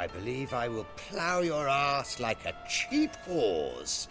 I believe I will plough your ass like a cheap horse.